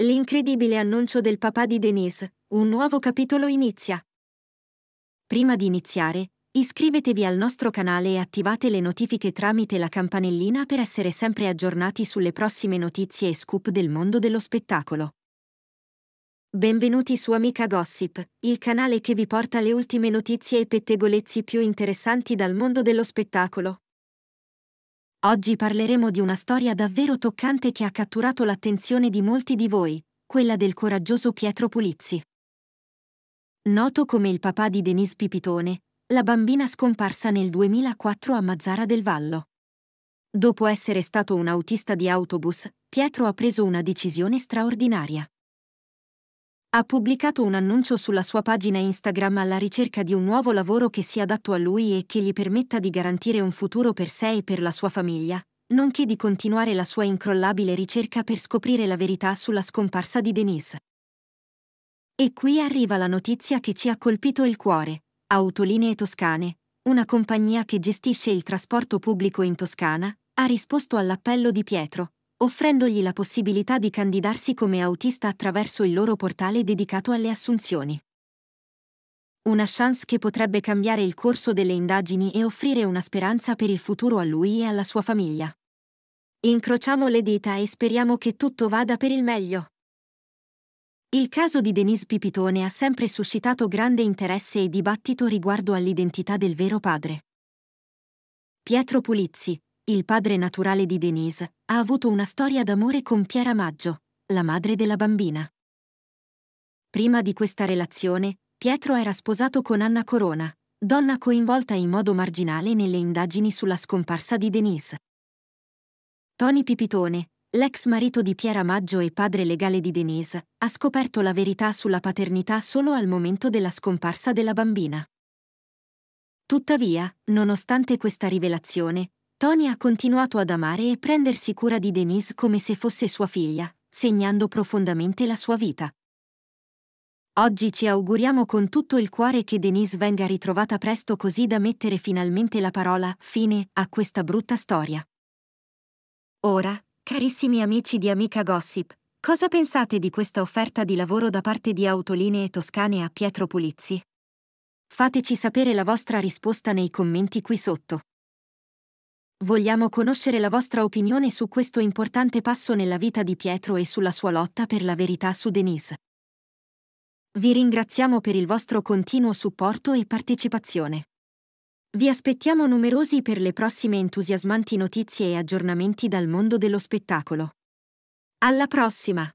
L'incredibile annuncio del papà di Denise, un nuovo capitolo inizia. Prima di iniziare, iscrivetevi al nostro canale e attivate le notifiche tramite la campanellina per essere sempre aggiornati sulle prossime notizie e scoop del mondo dello spettacolo. Benvenuti su Amica Gossip, il canale che vi porta le ultime notizie e pettegolezzi più interessanti dal mondo dello spettacolo. Oggi parleremo di una storia davvero toccante che ha catturato l'attenzione di molti di voi, quella del coraggioso Pietro Pulizzi. Noto come il papà di Denise Pipitone, la bambina scomparsa nel 2004 a Mazzara del Vallo. Dopo essere stato un autista di autobus, Pietro ha preso una decisione straordinaria. Ha pubblicato un annuncio sulla sua pagina Instagram alla ricerca di un nuovo lavoro che sia adatto a lui e che gli permetta di garantire un futuro per sé e per la sua famiglia, nonché di continuare la sua incrollabile ricerca per scoprire la verità sulla scomparsa di Denise. E qui arriva la notizia che ci ha colpito il cuore. Autolinee Toscane, una compagnia che gestisce il trasporto pubblico in Toscana, ha risposto all'appello di Pietro, offrendogli la possibilità di candidarsi come autista attraverso il loro portale dedicato alle assunzioni. Una chance che potrebbe cambiare il corso delle indagini e offrire una speranza per il futuro a lui e alla sua famiglia. Incrociamo le dita e speriamo che tutto vada per il meglio. Il caso di Denise Pipitone ha sempre suscitato grande interesse e dibattito riguardo all'identità del vero padre. Pietro Pulizzi, il padre naturale di Denise, ha avuto una storia d'amore con Piera Maggio, la madre della bambina. Prima di questa relazione, Pietro era sposato con Anna Corona, donna coinvolta in modo marginale nelle indagini sulla scomparsa di Denise. Tony Pipitone, l'ex marito di Piera Maggio e padre legale di Denise, ha scoperto la verità sulla paternità solo al momento della scomparsa della bambina. Tuttavia, nonostante questa rivelazione, Tony ha continuato ad amare e prendersi cura di Denise come se fosse sua figlia, segnando profondamente la sua vita. Oggi ci auguriamo con tutto il cuore che Denise venga ritrovata presto così da mettere finalmente la parola fine a questa brutta storia. Ora, carissimi amici di Amica Gossip, cosa pensate di questa offerta di lavoro da parte di Autolinee Toscane a Pietro Pulizzi? Fateci sapere la vostra risposta nei commenti qui sotto. Vogliamo conoscere la vostra opinione su questo importante passo nella vita di Pietro e sulla sua lotta per la verità su Denise. Vi ringraziamo per il vostro continuo supporto e partecipazione. Vi aspettiamo numerosi per le prossime entusiasmanti notizie e aggiornamenti dal mondo dello spettacolo. Alla prossima!